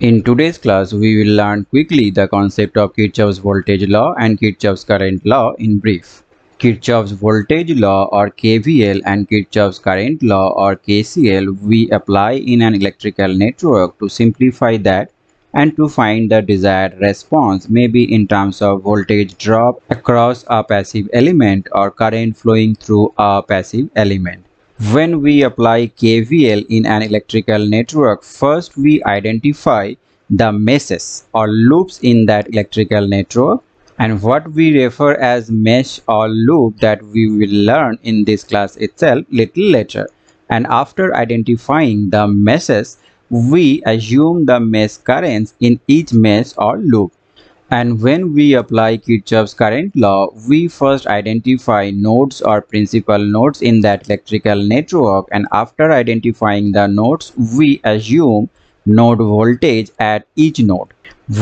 In today's class, we will learn quickly the concept of Kirchhoff's voltage law and Kirchhoff's current law in brief. Kirchhoff's voltage law or KVL and Kirchhoff's current law or KCL we apply in an electrical network to simplify that and to find the desired response maybe in terms of voltage drop across a passive element or current flowing through a passive element. When we apply KVL in an electrical network, first we identify the meshes or loops in that electrical network and what we refer as mesh or loop that we will learn in this class itself little later. And after identifying the meshes, we assume the mesh currents in each mesh or loop. And when we apply Kirchhoff's current law, we first identify nodes or principal nodes in that electrical network and after identifying the nodes, we assume node voltage at each node.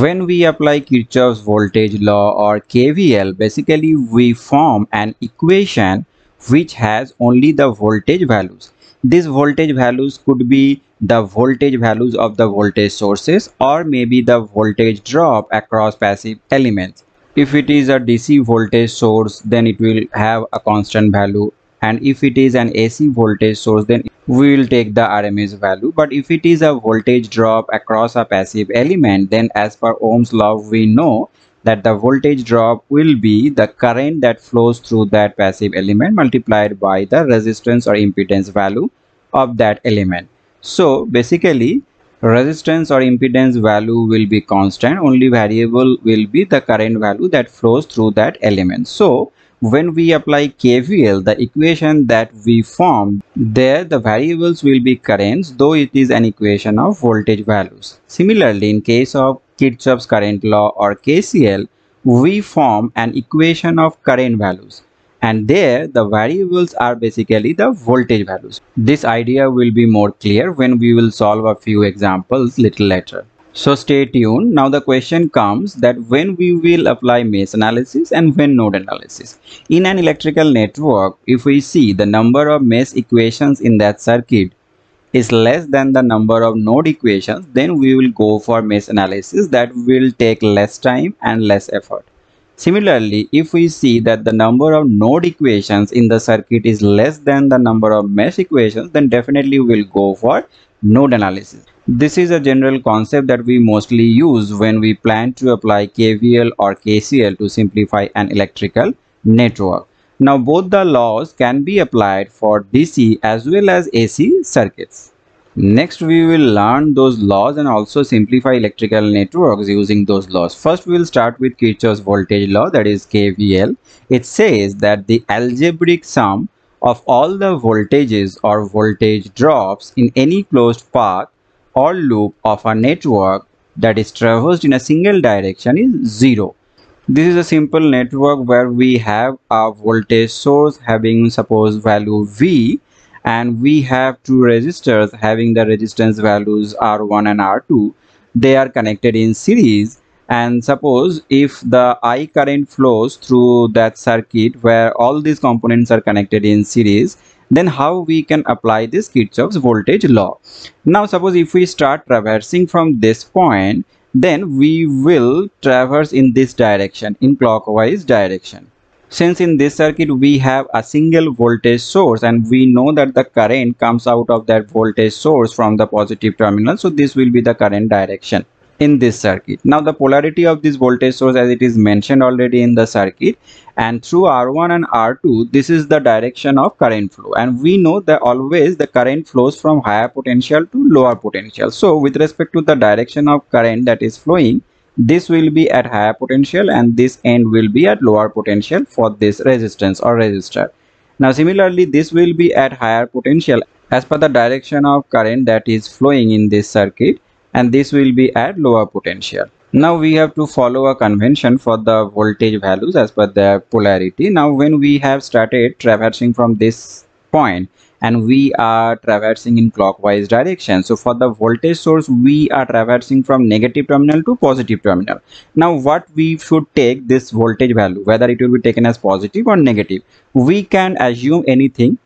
When we apply Kirchhoff's voltage law or KVL, basically we form an equation which has only the voltage values. These voltage values could be the voltage values of the voltage sources or maybe the voltage drop across passive elements. If it is a DC voltage source then it will have a constant value and if it is an AC voltage source then we will take the RMS value but if it is a voltage drop across a passive element then as per Ohm's law we know that the voltage drop will be the current that flows through that passive element multiplied by the resistance or impedance value of that element. So basically resistance or impedance value will be constant only variable will be the current value that flows through that element. So when we apply KVL the equation that we form there the variables will be currents though it is an equation of voltage values. Similarly in case of Kirchhoff's current law or KCL we form an equation of current values and there the variables are basically the voltage values. This idea will be more clear when we will solve a few examples little later. So stay tuned. Now the question comes that when we will apply mesh analysis and when node analysis. In an electrical network, if we see the number of mesh equations in that circuit is less than the number of node equations, then we will go for mesh analysis that will take less time and less effort. Similarly, if we see that the number of node equations in the circuit is less than the number of mesh equations, then definitely we'll go for node analysis. This is a general concept that we mostly use when we plan to apply KVL or KCL to simplify an electrical network. Now both the laws can be applied for DC as well as AC circuits. Next, we will learn those laws and also simplify electrical networks using those laws. First, we will start with Kirchhoff's voltage law that is KVL. It says that the algebraic sum of all the voltages or voltage drops in any closed path or loop of a network that is traversed in a single direction is zero. This is a simple network where we have a voltage source having suppose value V and we have two resistors having the resistance values R1 and R2 they are connected in series. And suppose if the I current flows through that circuit where all these components are connected in series then how we can apply this Kirchhoff's voltage law? Now suppose if we start traversing from this point then we will traverse in this direction in clockwise direction since in this circuit we have a single voltage source and we know that the current comes out of that voltage source from the positive terminal. So this will be the current direction in this circuit. Now the polarity of this voltage source as it is mentioned already in the circuit and through r1 and r2 this is the direction of current flow. And we know that always the current flows from higher potential to lower potential. So with respect to the direction of current that is flowing this will be at higher potential and this end will be at lower potential for this resistance or resistor. Now similarly this will be at higher potential as per the direction of current that is flowing in this circuit and this will be at lower potential. Now we have to follow a convention for the voltage values as per their polarity. Now when we have started traversing from this point and we are traversing in clockwise direction. So for the voltage source we are traversing from negative terminal to positive terminal. Now what we should take this voltage value whether it will be taken as positive or negative we can assume anything.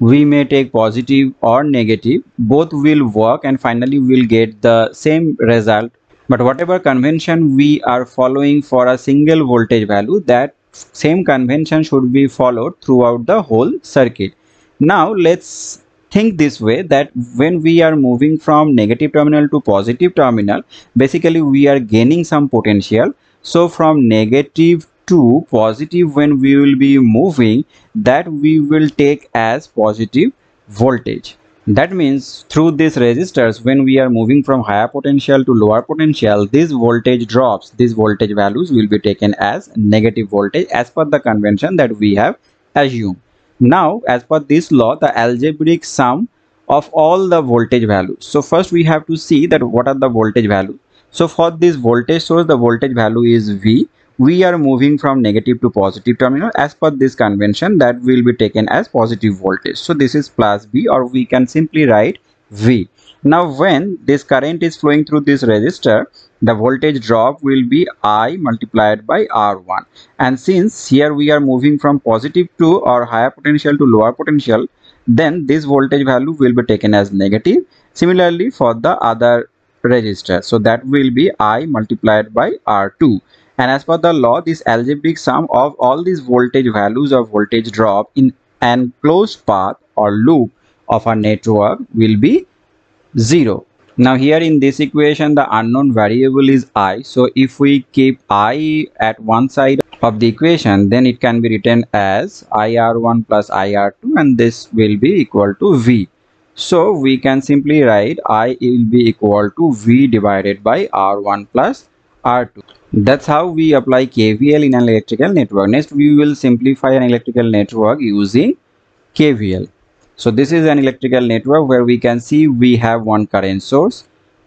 We may take positive or negative. Both will work and finally we'll get the same result. But whatever convention we are following for a single voltage value that same convention should be followed throughout the whole circuit now let's think this way that when we are moving from negative terminal to positive terminal basically we are gaining some potential. So from negative to positive when we will be moving that we will take as positive voltage. That means through these resistors when we are moving from higher potential to lower potential this voltage drops. These voltage values will be taken as negative voltage as per the convention that we have assumed now as per this law the algebraic sum of all the voltage values. So first we have to see that what are the voltage values. So for this voltage source the voltage value is v. We are moving from negative to positive terminal as per this convention that will be taken as positive voltage. So this is plus V or we can simply write v now when this current is flowing through this resistor the voltage drop will be i multiplied by r1 and since here we are moving from positive to or higher potential to lower potential then this voltage value will be taken as negative. Similarly for the other resistor so that will be i multiplied by r2 and as per the law this algebraic sum of all these voltage values of voltage drop in an closed path or loop of a network will be 0 now here in this equation the unknown variable is i. So if we keep i at one side of the equation then it can be written as ir1 plus ir2 and this will be equal to v. So we can simply write i will be equal to v divided by r1 plus r2 that's how we apply kvl in an electrical network. Next we will simplify an electrical network using kvl so this is an electrical network where we can see we have one current source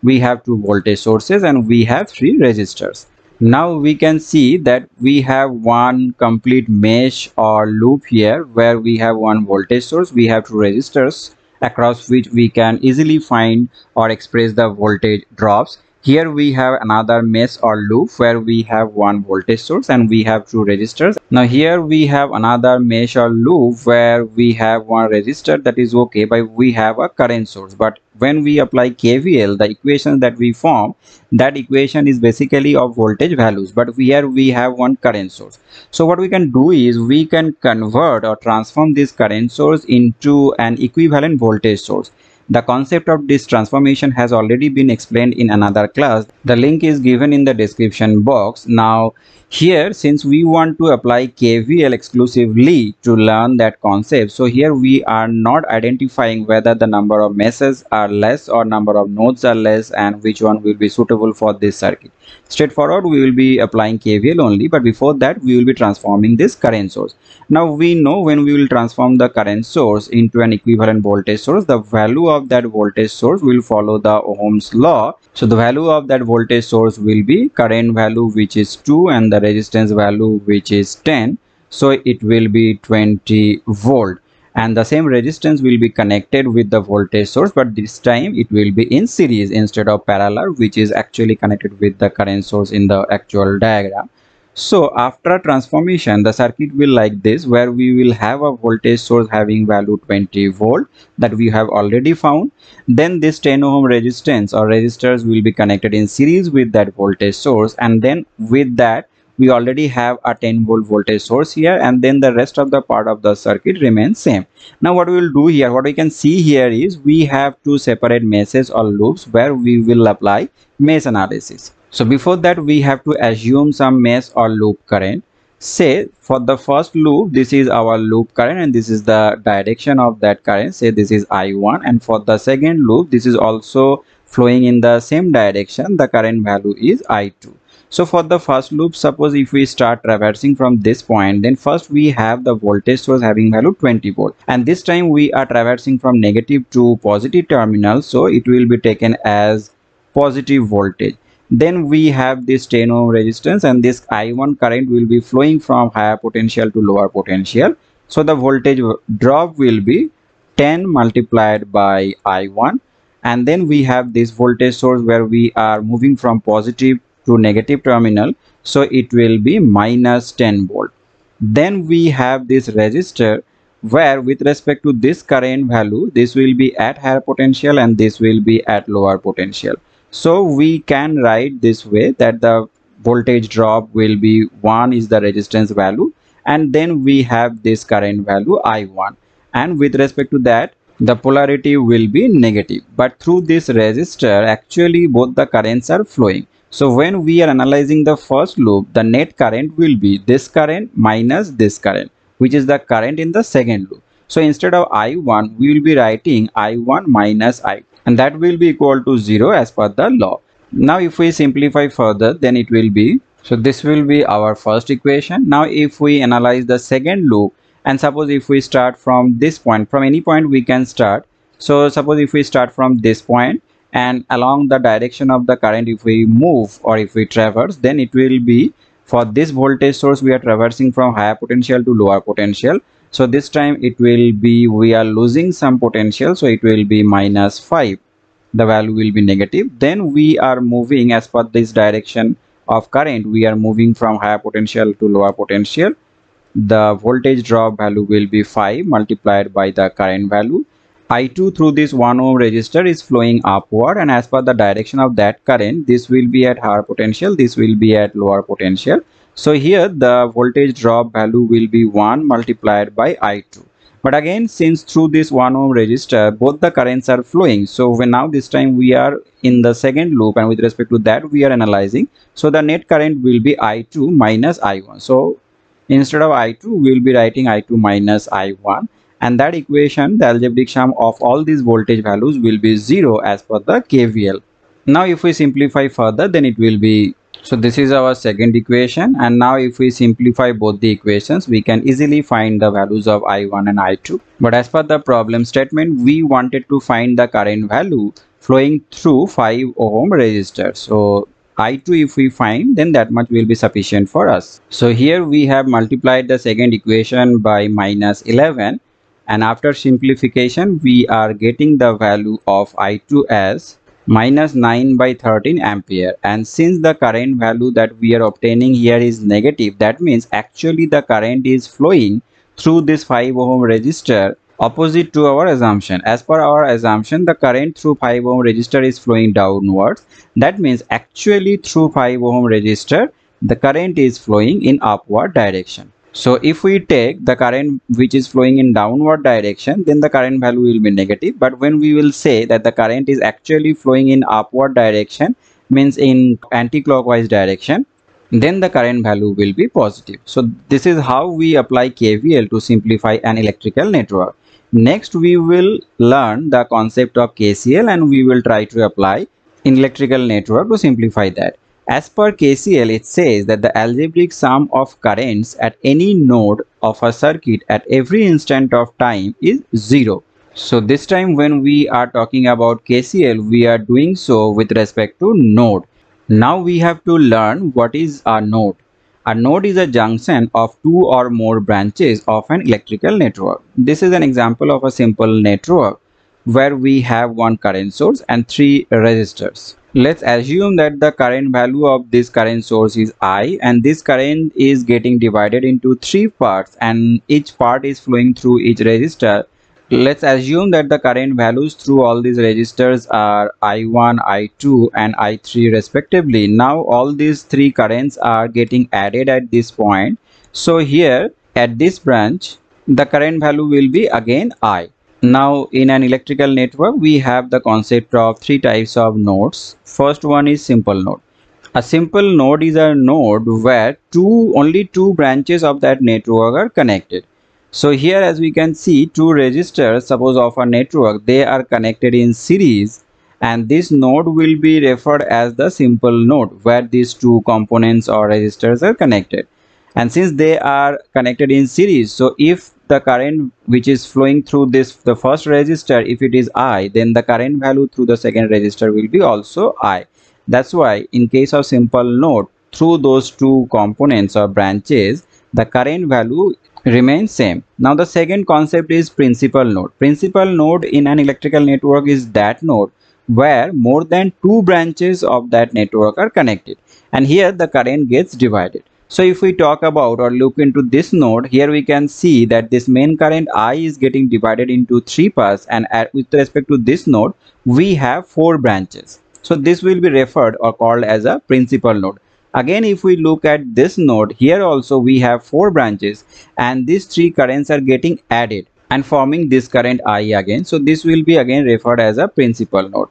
we have two voltage sources and we have three resistors. Now we can see that we have one complete mesh or loop here where we have one voltage source we have two resistors across which we can easily find or express the voltage drops here we have another mesh or loop where we have one voltage source and we have two resistors. Now here we have another mesh or loop where we have one resistor that is okay but we have a current source. But when we apply KVL, the equation that we form, that equation is basically of voltage values. But here we have one current source. So what we can do is we can convert or transform this current source into an equivalent voltage source. The concept of this transformation has already been explained in another class. The link is given in the description box. Now here since we want to apply KVL exclusively to learn that concept so here we are not identifying whether the number of meshes are less or number of nodes are less and which one will be suitable for this circuit straightforward we will be applying KVL only but before that we will be transforming this current source. Now we know when we will transform the current source into an equivalent voltage source the value of that voltage source will follow the Ohm's law. So the value of that voltage source will be current value which is 2 and the resistance value which is 10 so it will be 20 volt and the same resistance will be connected with the voltage source but this time it will be in series instead of parallel which is actually connected with the current source in the actual diagram. So after transformation the circuit will like this where we will have a voltage source having value 20 volt that we have already found. Then this 10 ohm resistance or resistors will be connected in series with that voltage source and then with that we already have a 10 volt voltage source here and then the rest of the part of the circuit remains same. Now what we will do here what we can see here is we have two separate meshes or loops where we will apply mesh analysis. So before that we have to assume some mesh or loop current. Say for the first loop this is our loop current and this is the direction of that current. Say this is i1 and for the second loop this is also flowing in the same direction. The current value is i2 so for the first loop suppose if we start traversing from this point then first we have the voltage source having value 20 volt. And this time we are traversing from negative to positive terminal. So it will be taken as positive voltage. Then we have this 10 ohm resistance and this i1 current will be flowing from higher potential to lower potential. So the voltage drop will be 10 multiplied by i1 and then we have this voltage source where we are moving from positive to negative terminal so it will be minus 10 volt. Then we have this resistor where with respect to this current value this will be at higher potential and this will be at lower potential. So we can write this way that the voltage drop will be 1 is the resistance value and then we have this current value i1 and with respect to that the polarity will be negative. But through this resistor actually both the currents are flowing so when we are analyzing the first loop the net current will be this current minus this current which is the current in the second loop. So instead of i1 we will be writing i1 minus i and that will be equal to 0 as per the law. Now if we simplify further then it will be so this will be our first equation. Now if we analyze the second loop and suppose if we start from this point from any point we can start. So suppose if we start from this point and along the direction of the current if we move or if we traverse then it will be for this voltage source we are traversing from higher potential to lower potential. So this time it will be we are losing some potential so it will be minus 5 the value will be negative. Then we are moving as per this direction of current. We are moving from higher potential to lower potential. The voltage drop value will be 5 multiplied by the current value i2 through this 1 ohm resistor is flowing upward and as per the direction of that current this will be at higher potential this will be at lower potential. So here the voltage drop value will be 1 multiplied by i2 but again since through this 1 ohm resistor both the currents are flowing. So when now this time we are in the second loop and with respect to that we are analyzing. So the net current will be i2 minus i1 so instead of i2 we will be writing i2 minus i1 and that equation the algebraic sum of all these voltage values will be 0 as per the kvl now if we simplify further then it will be so this is our second equation. And now if we simplify both the equations we can easily find the values of i1 and i2 but as per the problem statement we wanted to find the current value flowing through 5 ohm resistor. So i2 if we find then that much will be sufficient for us. So here we have multiplied the second equation by minus 11 and after simplification we are getting the value of i2 as minus 9 by 13 ampere. And since the current value that we are obtaining here is negative that means actually the current is flowing through this 5 ohm resistor opposite to our assumption. As per our assumption the current through 5 ohm resistor is flowing downwards. That means actually through 5 ohm resistor the current is flowing in upward direction so if we take the current which is flowing in downward direction then the current value will be negative. But when we will say that the current is actually flowing in upward direction means in anti-clockwise direction then the current value will be positive. So this is how we apply kvl to simplify an electrical network. Next, we will learn the concept of KCL and we will try to apply in electrical network to simplify that. As per KCL, it says that the algebraic sum of currents at any node of a circuit at every instant of time is 0. So this time when we are talking about KCL, we are doing so with respect to node. Now we have to learn what is a node. A node is a junction of two or more branches of an electrical network. This is an example of a simple network where we have one current source and three resistors. Let's assume that the current value of this current source is I and this current is getting divided into three parts and each part is flowing through each resistor let's assume that the current values through all these resistors are i1 i2 and i3 respectively. Now all these three currents are getting added at this point. So here at this branch the current value will be again i now in an electrical network we have the concept of three types of nodes. First one is simple node. A simple node is a node where two only two branches of that network are connected. So here as we can see two resistors suppose of a network they are connected in series and this node will be referred as the simple node where these two components or resistors are connected. And since they are connected in series so if the current which is flowing through this the first resistor if it is i then the current value through the second resistor will be also i that's why in case of simple node through those two components or branches the current value remains same. Now the second concept is principal node. Principal node in an electrical network is that node where more than two branches of that network are connected and here the current gets divided. So if we talk about or look into this node here we can see that this main current i is getting divided into three parts and at, with respect to this node we have four branches so this will be referred or called as a principal node again if we look at this node here also we have four branches and these three currents are getting added and forming this current I again. So this will be again referred as a principal node.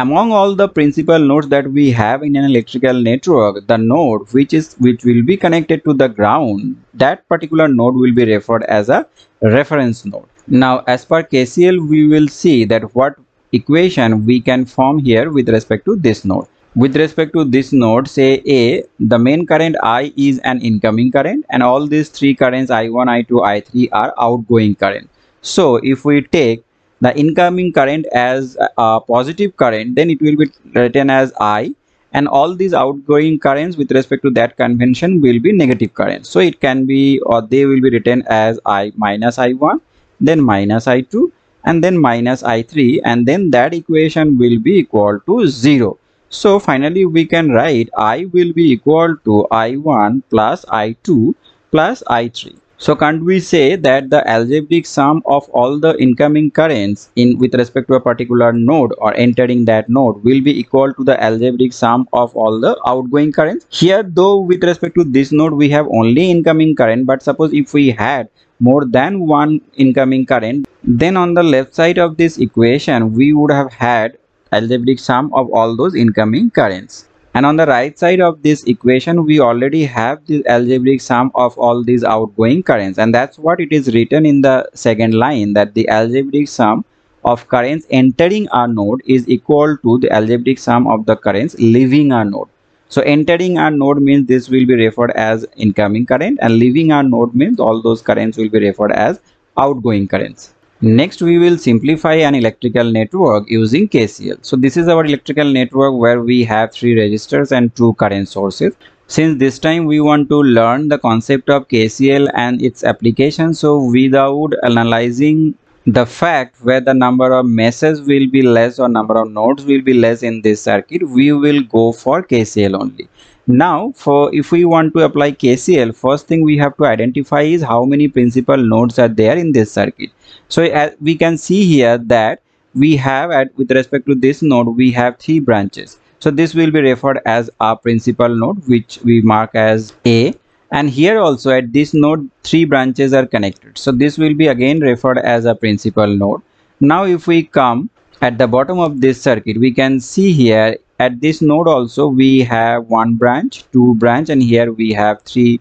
Among all the principal nodes that we have in an electrical network, the node which is which will be connected to the ground, that particular node will be referred as a reference node. Now as per KCL, we will see that what equation we can form here with respect to this node with respect to this node say a the main current i is an incoming current and all these three currents i1 i2 i3 are outgoing current so if we take the incoming current as a positive current then it will be written as i and all these outgoing currents with respect to that convention will be negative current so it can be or they will be written as i minus i1 then minus i2 and then minus i3 and then that equation will be equal to 0 so finally we can write I will be equal to I1 plus I2 plus I3. So can't we say that the algebraic sum of all the incoming currents in with respect to a particular node or entering that node will be equal to the algebraic sum of all the outgoing currents? Here though with respect to this node we have only incoming current but suppose if we had more than one incoming current then on the left side of this equation we would have had algebraic sum of all those incoming currents and on the right side of this equation we already have the algebraic sum of all these outgoing currents. And that's what it is written in the second line that the algebraic sum of currents entering our node is equal to the algebraic sum of the currents leaving our node. So entering our node means this will be referred as incoming current and leaving our node means all those currents will be referred as outgoing currents Next, we will simplify an electrical network using KCL. So this is our electrical network where we have three resistors and two current sources. Since this time we want to learn the concept of KCL and its application. So without analyzing the fact where the number of meshes will be less or number of nodes will be less in this circuit, we will go for KCL only now for if we want to apply KCL first thing we have to identify is how many principal nodes are there in this circuit. So as we can see here that we have at with respect to this node we have three branches. So this will be referred as our principal node which we mark as A. And here also at this node three branches are connected. So this will be again referred as a principal node. Now if we come at the bottom of this circuit we can see here at this node also we have one branch two branch and here we have three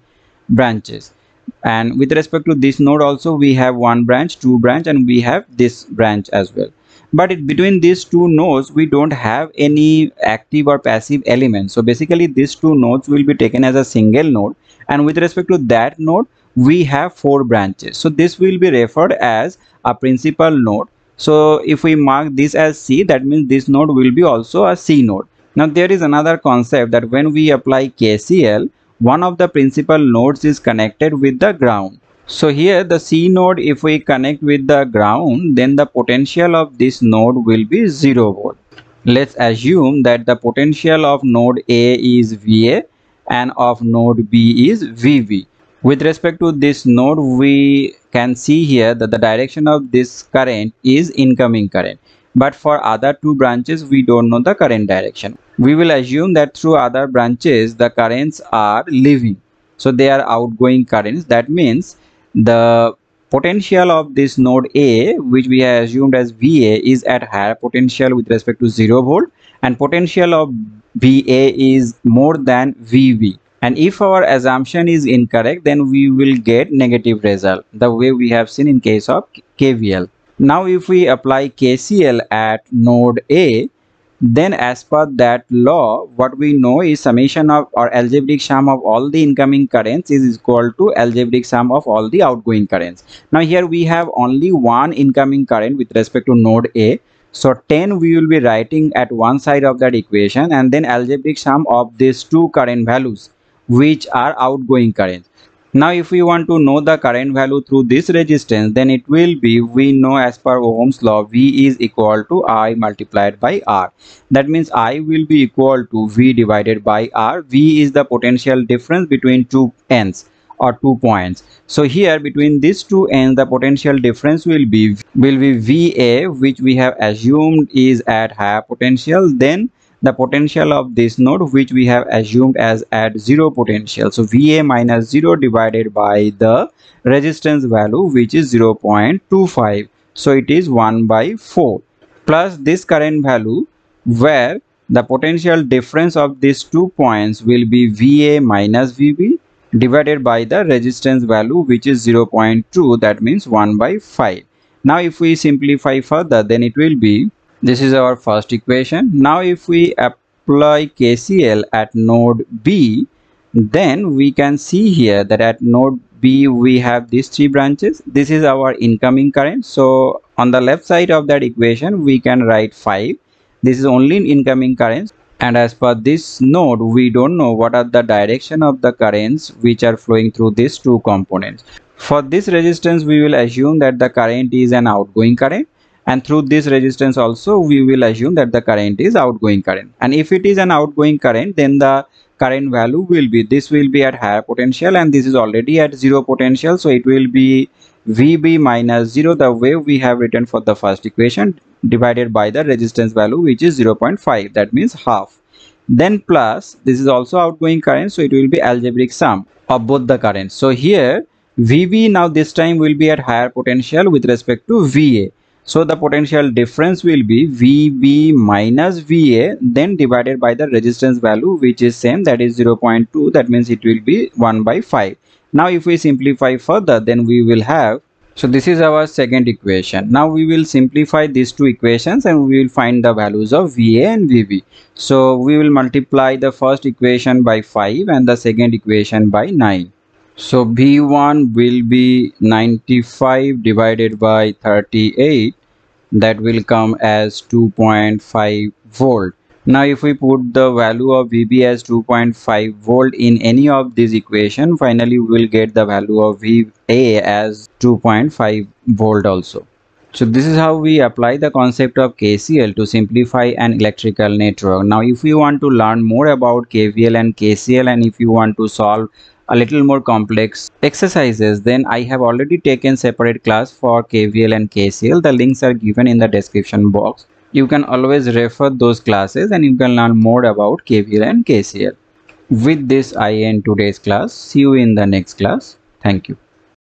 branches. And with respect to this node also we have one branch two branch and we have this branch as well. But it, between these two nodes we don't have any active or passive elements so basically these two nodes will be taken as a single node. And with respect to that node we have four branches. So this will be referred as a principal node so if we mark this as C, that means this node will be also a C node. Now there is another concept that when we apply KCL, one of the principal nodes is connected with the ground. So here the C node, if we connect with the ground, then the potential of this node will be 0 volt. Let's assume that the potential of node A is VA and of node B is VB. With respect to this node, we can see here that the direction of this current is incoming current. But for other two branches, we don't know the current direction. We will assume that through other branches, the currents are leaving. So they are outgoing currents. That means the potential of this node A, which we have assumed as VA, is at higher potential with respect to 0 volt and potential of VA is more than VB and if our assumption is incorrect then we will get negative result the way we have seen in case of KVL. Now if we apply KCL at node A then as per that law what we know is summation of or algebraic sum of all the incoming currents is equal to algebraic sum of all the outgoing currents. Now here we have only one incoming current with respect to node A so 10 we will be writing at one side of that equation and then algebraic sum of these two current values which are outgoing currents Now if we want to know the current value through this resistance then it will be we know as per Ohm's law V is equal to I multiplied by R. That means I will be equal to V divided by R. V is the potential difference between two ends or two points. So here between these two ends the potential difference will be will be VA which we have assumed is at higher potential then the potential of this node which we have assumed as at zero potential. So va minus 0 divided by the resistance value which is 0.25 so it is 1 by 4 plus this current value where the potential difference of these two points will be va minus vb divided by the resistance value which is 0.2 that means 1 by 5 now if we simplify further then it will be this is our first equation. Now if we apply KCL at node B, then we can see here that at node B we have these three branches. This is our incoming current. So on the left side of that equation we can write 5. This is only incoming current and as per this node we don't know what are the direction of the currents which are flowing through these two components. For this resistance we will assume that the current is an outgoing current and through this resistance also we will assume that the current is outgoing current. And if it is an outgoing current then the current value will be this will be at higher potential and this is already at zero potential. So it will be vb minus 0 the way we have written for the first equation divided by the resistance value which is 0.5 that means half. Then plus this is also outgoing current so it will be algebraic sum of both the currents. So here vb now this time will be at higher potential with respect to va so the potential difference will be VB minus VA then divided by the resistance value which is same that is 0.2 that means it will be 1 by 5. Now if we simplify further then we will have so this is our second equation. Now we will simplify these two equations and we will find the values of VA and VB. So we will multiply the first equation by 5 and the second equation by 9. So V1 will be 95 divided by 38 that will come as 2.5 volt. Now if we put the value of VB as 2.5 volt in any of these equation finally we will get the value of VA as 2.5 volt also. So this is how we apply the concept of KCL to simplify an electrical network. Now if you want to learn more about KVL and KCL and if you want to solve a little more complex exercises then I have already taken separate class for KVL and KCL the links are given in the description box. You can always refer those classes and you can learn more about KVL and KCL with this I end today's class. See you in the next class. Thank you